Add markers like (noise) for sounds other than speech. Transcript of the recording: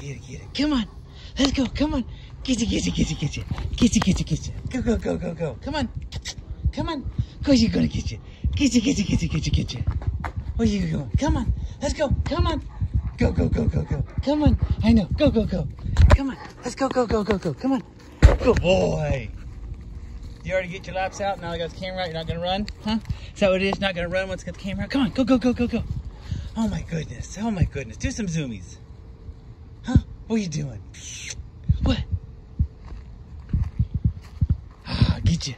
it, get it, it. Come on. Let's go. Come on. Get you, get you, get you, get you. Get you, get you, get you. Go, go, go, go, go. Come on. Come on. Cause you're gonna get you. Get you, get you, get you, get you, get you. Where you going? Come on. Let's go. Come on. Go, go, go, go, go. Come on. I know. Go, go, go. Come on. Let's go, go, go, go, go. Come on. Good boy. You already get your laps out. Now I got the camera out. You're not gonna run, huh? Is that what it is? Not gonna run once I got the camera out. Come on. Go, go, go, go, go. Oh my goodness. Oh my goodness. Do some zoomies. What are you doing? What? Ah, (sighs) get you.